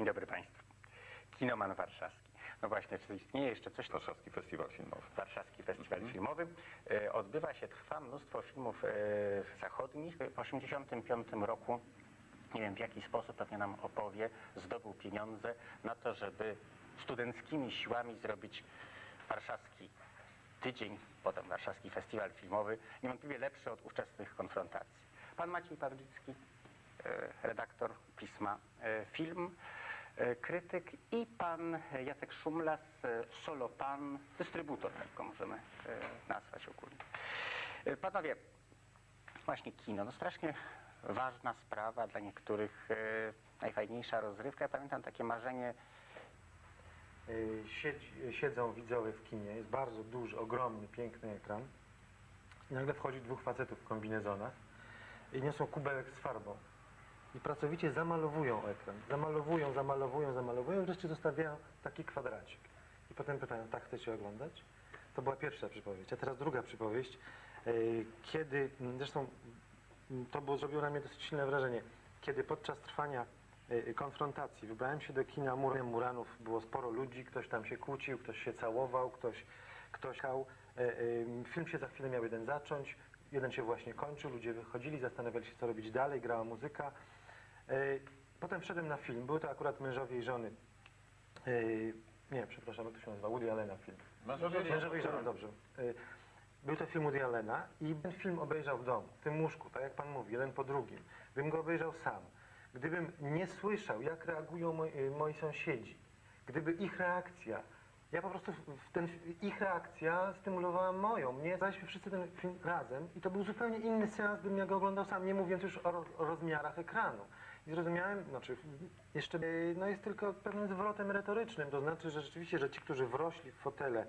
Dzień dobry Państwu. Kinoman Warszawski. No właśnie, czy istnieje jeszcze coś Warszawski Festiwal Filmowy. Warszawski Festiwal Filmowy. E, Odbywa się, trwa mnóstwo filmów e, zachodnich. W 1985 roku, nie wiem w jaki sposób, pewnie nam opowie, zdobył pieniądze na to, żeby studenckimi siłami zrobić warszawski tydzień, potem warszawski festiwal filmowy, niewątpliwie lepszy od ówczesnych konfrontacji. Pan Maciej Pawlicki, e, redaktor pisma e, Film, krytyk i pan Jacek Szumlas, e, solo pan, dystrybutor, tak go możemy e, nazwać ogólnie. E, Panowie, właśnie kino, no strasznie ważna sprawa dla niektórych, e, najfajniejsza rozrywka. Ja pamiętam takie marzenie Siedzi, siedzą widzowie w kinie, jest bardzo duży, ogromny, piękny ekran. I nagle wchodzi dwóch facetów w kombinezonach i niosą kubełek z farbą. I pracowicie zamalowują ekran. Zamalowują, zamalowują, zamalowują wreszcie zostawiają taki kwadracik. I potem pytają, tak chcecie oglądać? To była pierwsza przypowieść. A teraz druga przypowieść. Y, Kiedy, mm, zresztą mm, to było, zrobiło na mnie dosyć silne wrażenie, kiedy podczas trwania y, konfrontacji wybrałem się do kina Murem Muranów, było sporo ludzi, ktoś tam się kłócił, ktoś się całował, ktoś, ktoś chał. Y, Film się za chwilę miał jeden zacząć, jeden się właśnie kończył, ludzie wychodzili, zastanawiali się co robić dalej, grała muzyka. Y, Potem wszedłem na film, były to akurat mężowie i żony. Y, Nie, przepraszam, jak to się nazywa? Woody Allena film. Mężowie i żony, dobrze. Y, Był to film Woody Allena i ten film obejrzał w domu, w tym łóżku, tak jak pan mówi, jeden po drugim. Bym go obejrzał sam. Gdybym nie słyszał, jak reagują moi, moi sąsiedzi, gdyby ich reakcja, ja po prostu, ten, ich reakcja stymulowała moją. Mnie znaliśmy wszyscy ten film razem i to był zupełnie inny seans, bym ja go oglądał sam, nie mówiąc już o, o rozmiarach ekranu. Zrozumiałem, znaczy jeszcze y, no jest tylko pewnym zwrotem retorycznym, to znaczy, że rzeczywiście, że ci, którzy wrośli w fotele,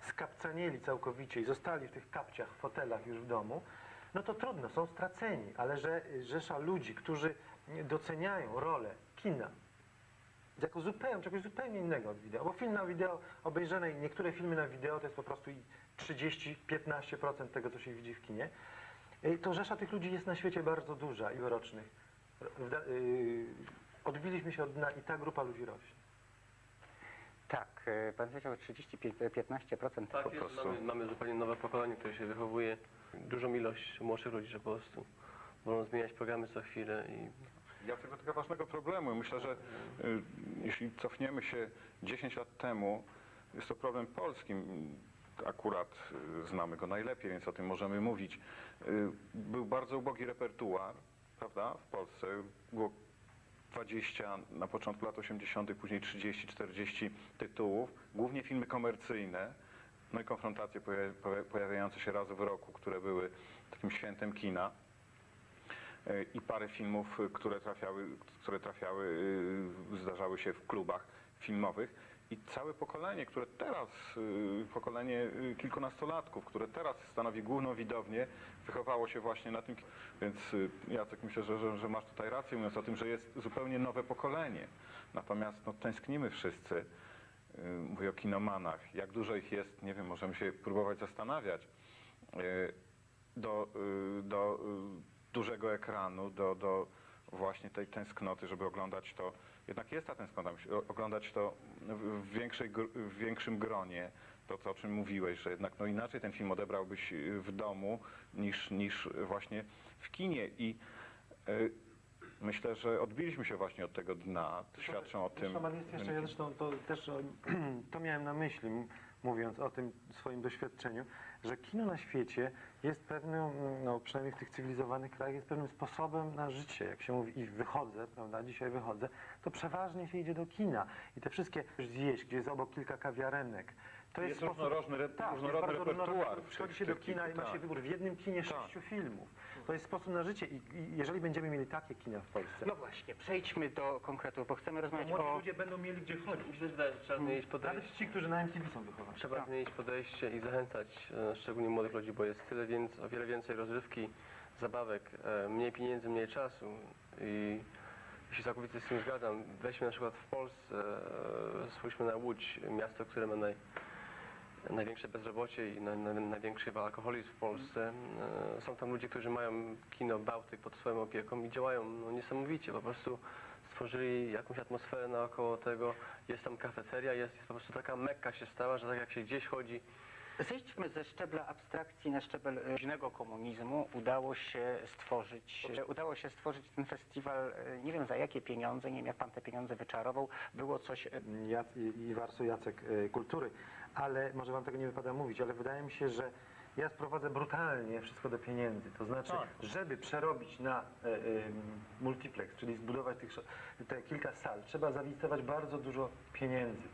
skapcanieli całkowicie i zostali w tych kapciach, w fotelach już w domu, no to trudno, są straceni, ale że y, rzesza ludzi, którzy doceniają rolę kina, jako zupełnie, czegoś zupełnie innego od wideo, bo film na wideo obejrzane i niektóre filmy na wideo to jest po prostu i 30-15% tego, co się widzi w kinie, to rzesza tych ludzi jest na świecie bardzo duża i rocznych. Yy, odbiliśmy się od dna i ta grupa ludzi rośnie. Tak, e, pan powiedział 30-15% Tak po jest, prostu. mamy, mamy zupełnie nowe pokolenie, które się wychowuje. Dużą ilość młodszych ludzi, że po prostu wolą zmieniać programy co chwilę i Jacek dotyka ważnego problemu. Myślę, że y, jeśli cofniemy się 10 lat temu, jest to problem polski. Akurat y, znamy go najlepiej, więc o tym możemy mówić. Y, był bardzo ubogi repertuar, prawda, w Polsce. Było 20 na początku lat 80., później 30-40 tytułów, głównie filmy komercyjne, no i konfrontacje poja- poja- pojawiające się raz w roku, które były takim świętem kina E, i parę filmów, e, które trafiały, które trafiały, y, zdarzały się w klubach filmowych. I całe pokolenie, które teraz, y, pokolenie y, kilkunastolatków, które teraz stanowi główną widownię, wychowało się właśnie na tym. Więc y, Jacek, myślę, że, że, że masz tutaj rację, mówiąc o tym, że jest zupełnie nowe pokolenie. Natomiast no, tęsknimy wszyscy. Mówię o kinomanach. Jak dużo ich jest, nie wiem, możemy się próbować zastanawiać. Do, do dużego ekranu, do, do właśnie tej tęsknoty, żeby oglądać to. Jednak jest ta tęsknota, oglądać to w, większej, w większym gronie, to co, o czym mówiłeś, że jednak no inaczej ten film odebrałbyś y, w domu niż, niż właśnie w kinie i y, myślę, że odbiliśmy się właśnie od tego dna, świadczą o tym. Zresztą, jest jeszcze, ja zresztą to też to miałem na myśli, mówiąc o tym swoim doświadczeniu, że kino na świecie jest pewnym, no przynajmniej w tych cywilizowanych krajach, jest pewnym sposobem na życie. Jak się mówi i wychodzę, prawda, dzisiaj wychodzę, to przeważnie się idzie do kina i te wszystkie zjeść, gdzie jest obok kilka kawiarenek. To Jest różnorodny re- tak, różnorodny jest repertuar Przychodzi się do kina i ma się tak. wybór w jednym kinie Tak. sześciu filmów. To jest sposób na życie i, i jeżeli będziemy mieli takie kina w Polsce, No właśnie, przejdźmy do konkretów, bo chcemy rozmawiać młodzi o... ludzie będą mieli gdzie chodzić. trzeba zmienić Nawet podejście. ci, którzy na MTV są wychowani. Trzeba zmienić podejście i zachęcać e, szczególnie młodych ludzi, bo jest tyle więc, o wiele więcej rozrywki, zabawek, e, mniej pieniędzy, mniej czasu i ja się całkowicie z tym zgadzam. Weźmy na przykład w Polsce, e, spójrzmy na Łódź, miasto, które ma naj, największe bezrobocie i na, na, największy alkoholizm w Polsce. E, Są tam ludzie, którzy mają kino Bałtyk pod swoją opieką i działają no, niesamowicie, po prostu stworzyli jakąś atmosferę naokoło tego. Jest tam kafeteria, jest, jest po prostu taka mekka się stała, że tak jak się gdzieś chodzi, Zejdźmy ze szczebla abstrakcji na szczebel e, luźnego komunizmu. Udało się stworzyć, e, udało się stworzyć ten festiwal, e, nie wiem za jakie pieniądze, nie wiem jak pan te pieniądze wyczarował. Było coś, e, Jac, i, Warsu Jacek e, Kultury, ale może wam tego nie wypada mówić, ale wydaje mi się, że ja sprowadzę brutalnie wszystko do pieniędzy. To znaczy, Tak. żeby przerobić na e, e, multiplex, czyli zbudować tych, te kilka sal, trzeba zainwestować bardzo dużo pieniędzy.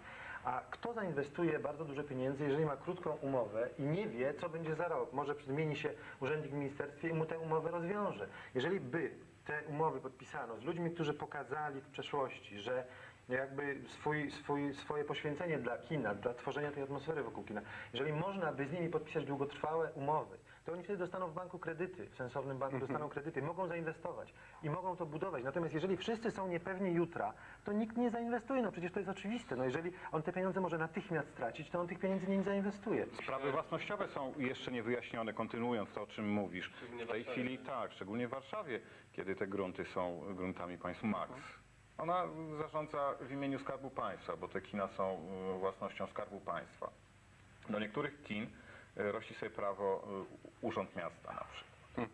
A kto zainwestuje bardzo dużo pieniędzy, jeżeli ma krótką umowę i nie wie, co będzie za rok? Może zmieni się urzędnik w ministerstwie i mu tę umowę rozwiąże. Jeżeli by te umowy podpisano z ludźmi, którzy pokazali w przeszłości, że jakby swój, swój, swoje poświęcenie dla kina, dla tworzenia tej atmosfery wokół kina, jeżeli można by z nimi podpisać długotrwałe umowy, to oni wtedy dostaną w banku kredyty, w sensownym banku dostaną kredyty, mogą zainwestować i mogą to budować. Natomiast jeżeli wszyscy są niepewni jutra, to nikt nie zainwestuje, no przecież to jest oczywiste. No jeżeli on te pieniądze może natychmiast stracić, to on tych pieniędzy nie zainwestuje. Sprawy własnościowe są jeszcze niewyjaśnione, kontynuując to, o czym mówisz. W tej chwili tak, szczególnie w Warszawie, kiedy te grunty są gruntami państw Max. Ona zarządza w imieniu Skarbu Państwa, bo te kina są y, własnością Skarbu Państwa. Do niektórych kin rości sobie prawo y, Urząd Miasta na przykład.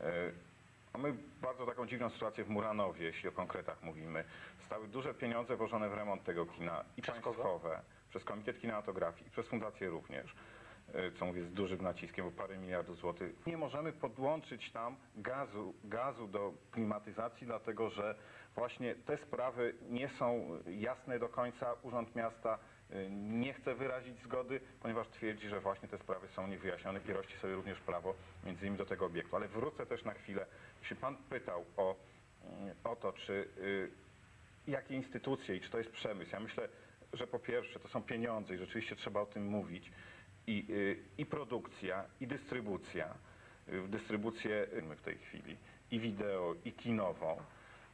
Y, Mamy bardzo taką dziwną sytuację w Muranowie, jeśli o konkretach mówimy. Zostały duże pieniądze włożone w remont tego kina i Przez państwowe, przez Komitet Kinematografii i przez fundację również, co mówię z dużym naciskiem, bo parę miliardów złotych. Nie możemy podłączyć tam gazu, gazu do klimatyzacji, dlatego że właśnie te sprawy nie są jasne do końca. Urząd Miasta nie chce wyrazić zgody, ponieważ twierdzi, że właśnie te sprawy są niewyjaśnione i rości sobie również prawo między innymi do tego obiektu. Ale wrócę też na chwilę. Jeśli Pan pytał o, o to, czy y, jakie instytucje i czy to jest przemysł. Ja myślę, że po pierwsze to są pieniądze i rzeczywiście trzeba o tym mówić. I, y, i produkcja, i dystrybucja. Y, dystrybucję w tej chwili i wideo, i kinową.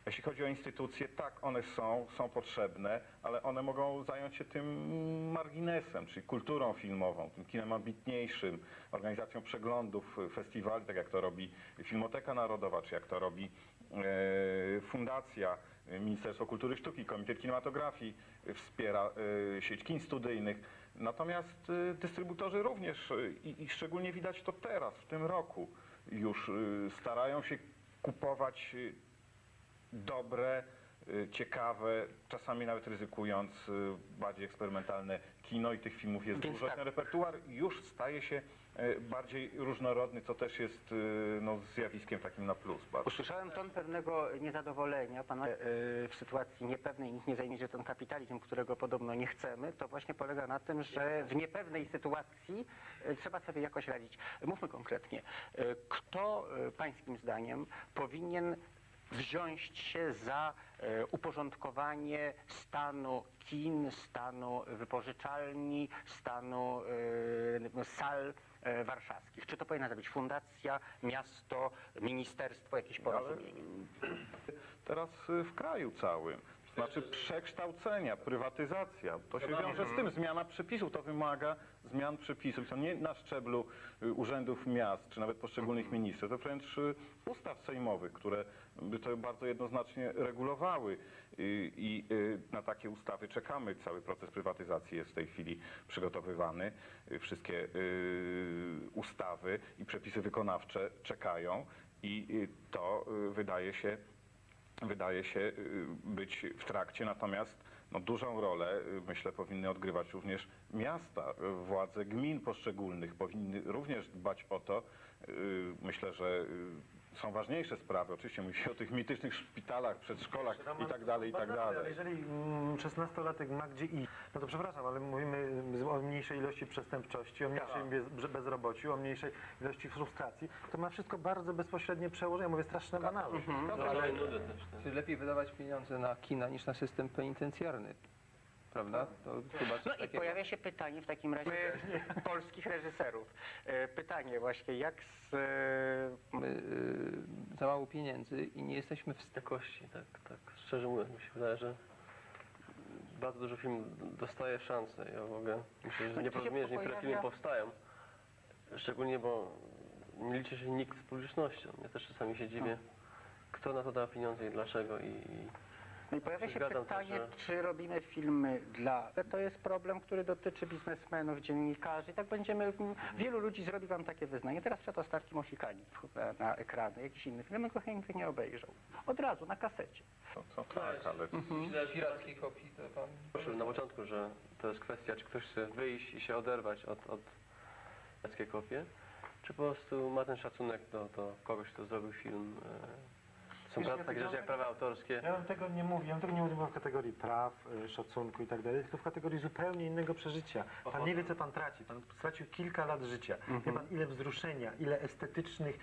Jeśli chodzi o instytucje, tak, one są, są potrzebne, ale one mogą zająć się tym marginesem, czyli kulturą filmową, tym kinem ambitniejszym, organizacją przeglądów, y, festiwali, tak jak to robi Filmoteka Narodowa, czy jak to robi e, Fundacja, y, Ministerstwo Kultury Sztuki, Komitet Kinematografii wspiera sieć kin studyjnych. Natomiast dystrybutorzy również i, szczególnie widać to teraz, w tym roku, już starają się kupować dobre, y, ciekawe, czasami nawet ryzykując y, bardziej eksperymentalne kino i tych filmów jest Więc dużo. tak. Ten repertuar już staje się y, bardziej różnorodny, co też jest no, zjawiskiem takim na plus. Bardzo. Usłyszałem ton pewnego niezadowolenia pana e, w sytuacji niepewnej, nikt nie zajmie się ten kapitalizm, którego podobno nie chcemy. To właśnie polega na tym, że w niepewnej sytuacji e, trzeba sobie jakoś radzić. Mówmy konkretnie. E, Kto e, pańskim zdaniem powinien wziąć się za e, uporządkowanie stanu kin, stanu wypożyczalni, stanu e, sal e, warszawskich? Czy to powinna być fundacja, miasto, ministerstwo, jakieś porozumienie? Teraz y, w kraju całym. Znaczy przekształcenia, prywatyzacja. To się wiąże z tym. Zmiana przepisów to wymaga zmian przepisów. To nie na szczeblu y, urzędów miast, czy nawet poszczególnych ministrów. To wręcz y, ustaw sejmowych, które by to bardzo jednoznacznie regulowały. Y, I na takie ustawy czekamy. Cały proces prywatyzacji jest w tej chwili przygotowywany. Wszystkie ustawy i przepisy wykonawcze czekają. I to wydaje się wydaje się y, być w trakcie, natomiast no, dużą rolę, y, myślę, powinny odgrywać również miasta. Władze gmin poszczególnych powinny również dbać o to. Y, Myślę, że są ważniejsze sprawy. Oczywiście mówi się o tych mitycznych szpitalach, przedszkolach i tak dalej, i tak dalej. Jeżeli mm, 16-latek ma gdzie iść, no to przepraszam, ale mówimy o mniejszej ilości przestępczości, o mniejszej Tak. bez, bezrobociu, o mniejszej ilości frustracji. To ma wszystko bardzo bezpośrednie przełożenie. Mówię straszne banały. no, ale też. tak. Czy lepiej wydawać pieniądze na kina niż na system penitencjarny? Prawda? To chyba No i takiego. pojawia się pytanie w takim razie polskich reżyserów. E, Pytanie właśnie, jak z... e, My, y, za mało pieniędzy i nie jesteśmy w stanie. Jakości, tak, tak. Szczerze mówiąc, mi się wydaje, że bardzo dużo filmów dostaje szansę. Ja w ogóle myślę, że nieporozumienie, że niektóre filmy powstają. Szczególnie, bo nie liczy się nikt z publicznością. Ja też czasami się dziwię, kto na to da pieniądze i dlaczego. I No i pojawia się Zgadzam się, pytanie, że- czy robimy filmy dla... To jest problem, który dotyczy biznesmenów, dziennikarzy. I tak będziemy... Wielu ludzi zrobi wam takie wyznanie. Teraz przed ostatki Mohikanów na, na ekrany, jakiś inny film, go chętnie nie obejrzał. Od razu, na kasecie. To, to tak, ale Źle pirackiej kopii to pan... Poruszył na początku, że to jest kwestia, czy ktoś chce wyjść i się oderwać od, od pirackiej kopie, czy po prostu ma ten szacunek do, do kogoś, kto zrobił film. e, Są ja takie rzeczy jak prawa autorskie. Ja bym tego nie mówię, ja bym tego nie mówił w kategorii praw, y, szacunku i tak dalej, tylko w kategorii zupełnie innego przeżycia. Pan nie wie, co pan traci. Pan stracił kilka lat życia. Wie pan, ile wzruszenia, ile estetycznych,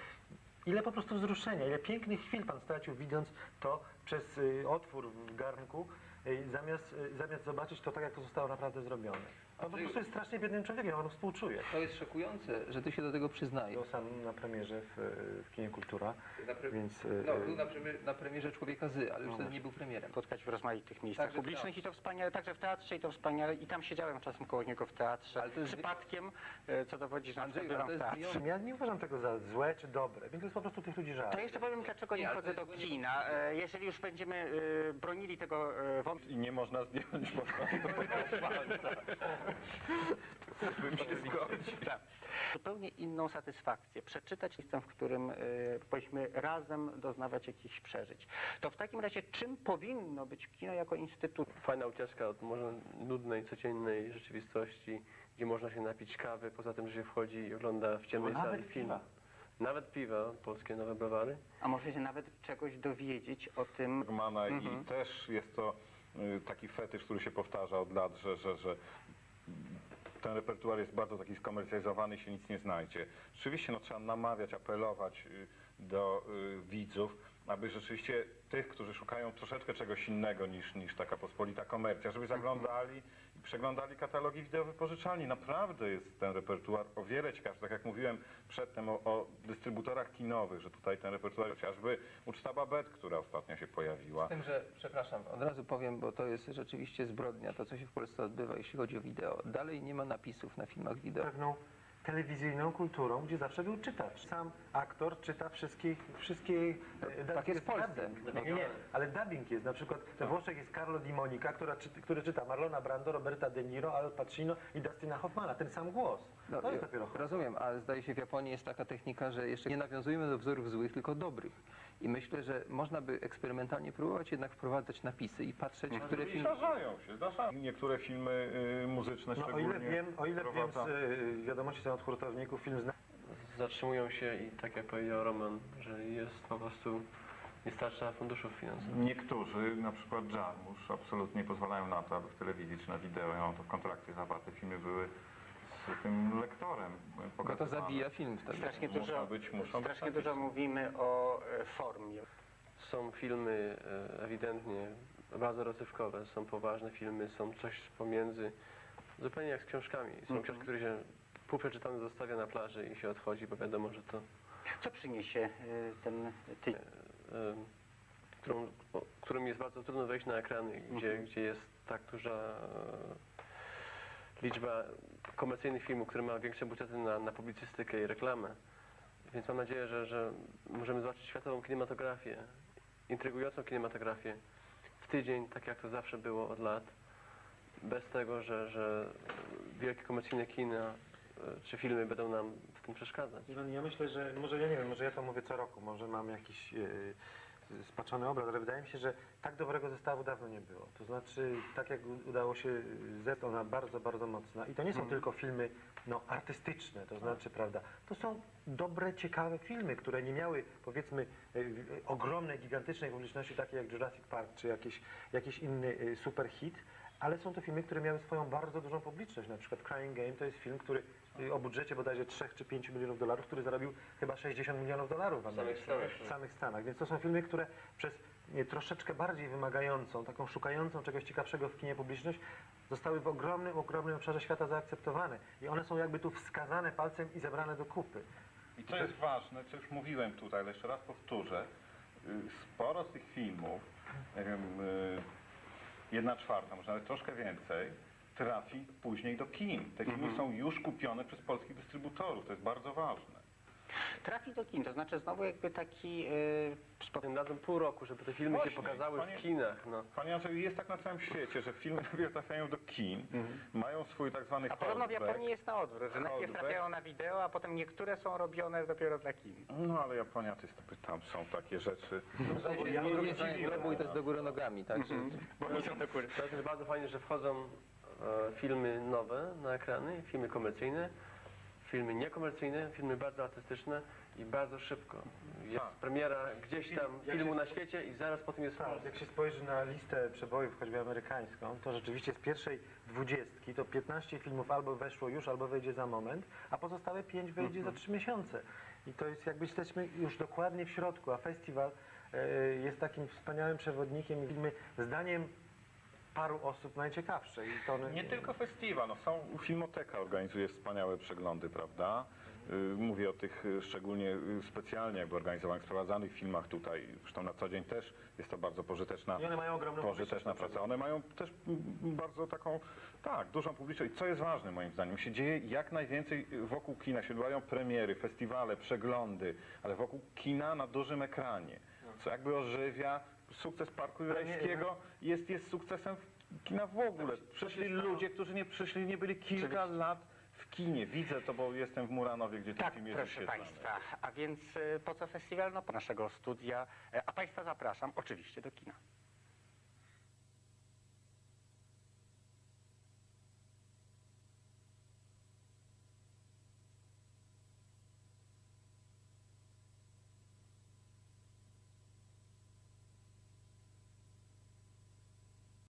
ile po prostu wzruszenia, ile pięknych chwil pan stracił, widząc to przez y, otwór w garnku, y, zamiast, zamiast zobaczyć to tak, jak to zostało naprawdę zrobione. Pan po prostu jest strasznie biednym człowiekiem, ja panu współczuję. To jest szokujące, że ty się do tego przyznajesz. Był sam na premierze w, w kinie Kultura, Na pre... więc... No, y, był na, premier, na premierze Człowieka Z, ale już No wtedy nie był premierem. Spotkać w rozmaitych miejscach Także publicznych i to wspaniale, także w teatrze i to wspaniale. I tam siedziałem czasem koło niego w teatrze. Ale to jest- Przypadkiem, e, co dowodzi, że bywam ale w teatrze. Ja nie uważam tego za złe czy dobre, więc to jest po prostu tych ludzi żal. To jeszcze powiem, dlaczego nie Nie, chodzę do kina. E, Jeżeli już będziemy e, bronili tego e, wątku, i nie można zdjąć po prostu. Bym się zgodził. Tak. Zupełnie inną satysfakcję. Przeczytać listem, w którym y, powinniśmy razem doznawać jakichś przeżyć. To w takim razie czym powinno być kino jako instytut? Fajna ucieczka od może nudnej, codziennej rzeczywistości, gdzie można się napić kawy, poza tym, że się wchodzi i ogląda w ciemnej sali film. piwa. Nawet piwa, polskie nowe browary. A może się nawet czegoś dowiedzieć o tym, Mhm. i też jest to y, taki fetysz, który się powtarza od lat, że, że, że ten repertuar jest bardzo taki skomercjalizowany się nic nie znajdzie. Rzeczywiście no, trzeba namawiać, apelować y, do y, widzów, aby rzeczywiście tych, którzy szukają troszeczkę czegoś innego niż, niż taka pospolita komercja, żeby zaglądali przeglądali katalogi wideowypożyczalni. Naprawdę jest ten repertuar o wiele ciekawszy. Tak jak mówiłem przedtem o, o dystrybutorach kinowych, że tutaj ten repertuar chociażby Uczta Babet, która ostatnio się pojawiła. Z tym, że, przepraszam, od razu powiem, bo to jest rzeczywiście zbrodnia, to co się w Polsce odbywa, jeśli chodzi o wideo. Dalej nie ma napisów na filmach wideo. pewną telewizyjną kulturą, gdzie zawsze był czytacz. Sam aktor czyta wszystkich, wszystkie... e, tak jest w Polsce. dubbing. Nie, nie, ale dubbing jest. Na przykład we Włoszech jest Carlo Di Monica, która, który czyta Marlona Brando, Roberta De Niro, Al Pacino i Dustina Hoffmana. Ten sam głos. No, to jest dopiero rozumiem, ale zdaje się w Japonii jest taka technika, że jeszcze nie nawiązujemy do wzorów złych, tylko dobrych. I myślę, że można by eksperymentalnie próbować jednak wprowadzać napisy i patrzeć, które filmy... Zdarzają się, zdarzają. Niektóre filmy y, muzyczne No, o szczególnie ile wiem, o ile wiem z y, wiadomości są od hurtowników, film zna... Zatrzymują się i tak jak powiedział Roman, że jest po prostu, nie starcza funduszów finansowych. Niektórzy, na przykład Jarmusch, absolutnie nie pozwalają na to, aby w telewizji czy na wideo, ja mam to w kontrakcie zawarte, filmy były z tym lektorem Bo to pokazywane. zabija film wtedy. strasznie Muszą dużo, być- muszą być strasznie napisy. dużo mówimy o e, formie. Są filmy e, ewidentnie bardzo rozrywkowe, są poważne filmy, są coś pomiędzy, zupełnie jak z książkami. Są Mhm. książki, które się pół przeczytane zostawia na plaży i się odchodzi, bo wiadomo, że to Co przyniesie e, ten tydzień? którym jest bardzo trudno wejść na ekrany, gdzie, Mhm. gdzie jest tak duża liczba komercyjnych filmów, które mają większe budżety na, na publicystykę i reklamę. Więc mam nadzieję, że, że możemy zobaczyć światową kinematografię, intrygującą kinematografię w tydzień, tak jak to zawsze było od lat, bez tego, że, że wielkie komercyjne kina e, czy filmy będą nam w tym przeszkadzać. Ja myślę, że może ja nie wiem, może ja to mówię co roku, może mam jakiś e, spaczony obraz, ale wydaje mi się, że tak dobrego zestawu dawno nie było. To znaczy, tak jak udało się Z, ona bardzo, bardzo mocna. I to nie są tylko filmy no, artystyczne, to znaczy, prawda, to są dobre, ciekawe filmy, które nie miały, powiedzmy, w- e, ogromnej, gigantycznej publiczności, takie jak Jurassic Park, czy jakiś, jakiś inny e, super hit, ale są to filmy, które miały swoją bardzo dużą publiczność. Na przykład Crying Game to jest film, który y, o budżecie bodajże 3 czy 5 milionów dolarów, który zarobił chyba 60 milionów dolarów w Ameryce. Stanach. W samych Stanach. Więc to są filmy, które przez nie, troszeczkę bardziej wymagającą, taką szukającą czegoś ciekawszego w kinie publiczność zostały w ogromnym, ogromnym obszarze świata zaakceptowane. I one są jakby tu wskazane palcem i zebrane do kupy. I to jest ważne, co już mówiłem tutaj, ale jeszcze raz powtórzę. Y, Sporo z tych filmów, nie wiem, y, jedna czwarta, może nawet troszkę więcej, trafi później do kin. Te filmy są już kupione przez polskich dystrybutorów, to jest bardzo ważne. trafi do kin. To znaczy znowu jakby taki... e, spo- Dadzą pół roku, żeby te filmy Właśnie, się pokazały panie- w kinach. No. Panie Andrzeju, jest tak na całym świecie, że filmy najpierw trafiają do kin, mają swój tak zwany A podobno w. Japonii jest na odwrót, że najpierw trafiają na wideo, a potem niektóre są robione dopiero dla kin. No ale Japonia to jest, tam są takie rzeczy. Ja nie znam globu i to jest do góry nogami, także Bo oni są do góry. To jest bardzo fajnie, że wchodzą e, filmy nowe na ekrany, filmy komercyjne, filmy niekomercyjne, filmy bardzo artystyczne i bardzo szybko. Jest Tak. premiera gdzieś tam Jak filmu się- na świecie i zaraz potem jest w Tak, jak się spojrzy na listę przebojów, choćby amerykańską, to rzeczywiście z pierwszej dwudziestki to 15 filmów albo weszło już, albo wejdzie za moment, a pozostałe 5 wejdzie Mhm. za 3 miesiące. I to jest jakby jesteśmy już dokładnie w środku, a festiwal e, jest takim wspaniałym przewodnikiem i filmy zdaniem paru osób najciekawsze. I to Nie tylko festiwal, no są, Filmoteka organizuje wspaniałe przeglądy, prawda? Y, Mówię o tych y, szczególnie y, specjalnie jakby organizowanych, sprowadzanych filmach tutaj. Zresztą na co dzień też jest to bardzo pożyteczna, I one mają ogromną pożyteczna praca. One mają też bardzo taką, tak, dużą publiczność. I co jest ważne moim zdaniem, się dzieje jak najwięcej wokół kina. Się odbywają premiery, festiwale, przeglądy, ale wokół kina na dużym ekranie. Co jakby ożywia sukces Parku Jurajskiego jest, jest sukcesem kina w ogóle. Przyszli ludzie, którzy nie przyszli, nie byli kilka lat w kinie. Widzę to, bo jestem w Muranowie, gdzie ten Tak, film jest proszę wyświetlany. Państwa. A więc e, po co festiwal? No po naszego studia. E, A Państwa zapraszam oczywiście do kina.